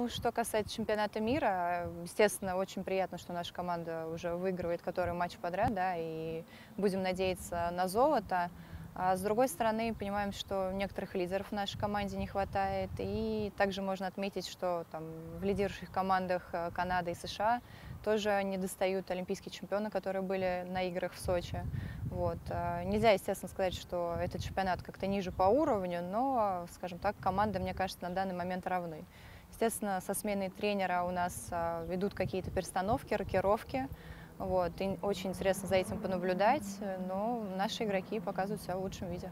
Ну, что касается чемпионата мира, естественно, очень приятно, что наша команда уже выигрывает который матч подряд, да, и будем надеяться на золото. А с другой стороны, понимаем, что некоторых лидеров в нашей команде не хватает. И также можно отметить, что там, в лидирующих командах э, Канады и США тоже не достают олимпийские чемпионы, которые были на играх в Сочи. Вот. А нельзя, естественно, сказать, что этот чемпионат как-то ниже по уровню, но, скажем так, команды, мне кажется, на данный момент равны. Естественно, со сменой тренера у нас а, ведут какие-то перестановки, рокировки. Вот. И очень интересно за этим понаблюдать, но наши игроки показывают себя в лучшем виде.